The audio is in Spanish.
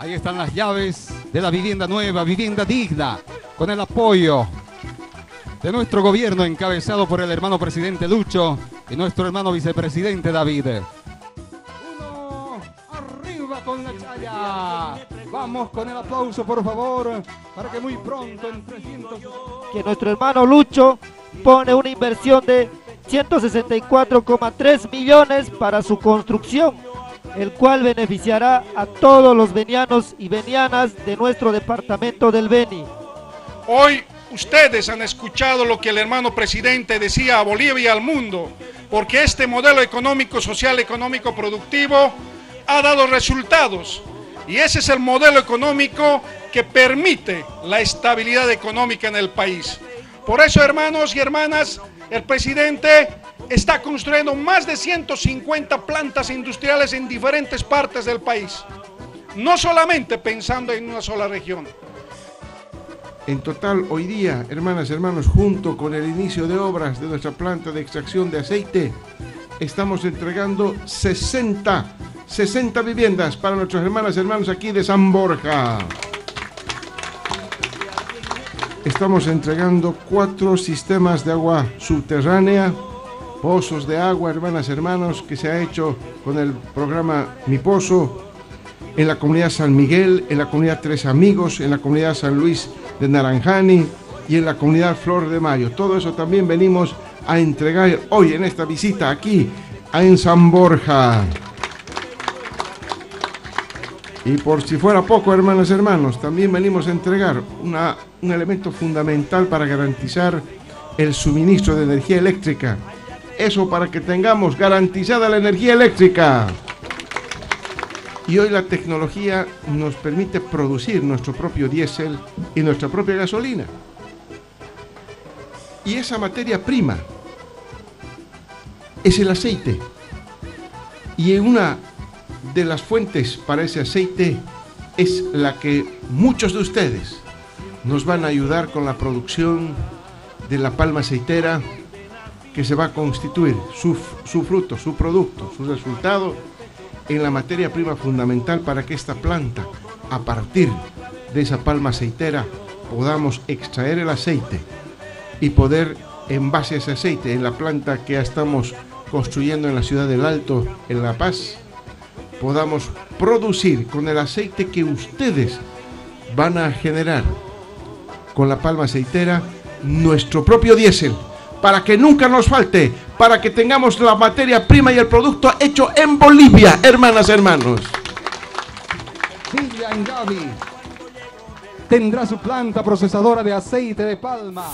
Ahí están las llaves de la vivienda nueva, vivienda digna, con el apoyo de nuestro gobierno encabezado por el hermano presidente Lucho y nuestro hermano vicepresidente David. Uno, arriba con la chaya. Vamos con el aplauso, por favor, para que muy pronto en 300... Que nuestro hermano Lucho pone una inversión de 164,3 millones para su construcción, el cual beneficiará a todos los venianos y venianas de nuestro departamento del Beni. Hoy ustedes han escuchado lo que el hermano presidente decía a Bolivia y al mundo, porque este modelo económico, social, económico, productivo ha dado resultados. Y ese es el modelo económico que permite la estabilidad económica en el país. Por eso, hermanos y hermanas, el presidente está construyendo más de 150 plantas industriales en diferentes partes del país, no solamente pensando en una sola región. En total, hoy día, hermanas y hermanos, junto con el inicio de obras de nuestra planta de extracción de aceite, estamos entregando 60, 60 viviendas para nuestros hermanas y hermanos aquí de San Borja. Estamos entregando cuatro sistemas de agua subterránea, pozos de agua, hermanas hermanos, que se ha hecho con el programa Mi Pozo en la comunidad San Miguel, en la comunidad Tres Amigos, en la comunidad San Luis de Naranjani y en la comunidad Flor de Mayo. Todo eso también venimos a entregar hoy en esta visita aquí en San Borja. Y por si fuera poco, hermanas hermanos, también venimos a entregar un elemento fundamental para garantizar el suministro de energía eléctrica. Eso para que tengamos garantizada la energía eléctrica. Y hoy la tecnología nos permite producir nuestro propio diésel y nuestra propia gasolina. Y esa materia prima es el aceite. Y una de las fuentes para ese aceite es la que muchos de ustedes nos van a ayudar con la producción de la palma aceitera que se va a constituir su, su fruto, su producto, su resultado en la materia prima fundamental para que esta planta, a partir de esa palma aceitera, podamos extraer el aceite y poder, en base a ese aceite, en la planta que ya estamos construyendo en la ciudad del Alto, en La Paz, podamos producir con el aceite que ustedes van a generar con la palma aceitera nuestro propio diésel para que nunca nos falte, para que tengamos la materia prima y el producto hecho en Bolivia, hermanas, hermanos. Villa Ingavi tendrá su planta procesadora de aceite de palma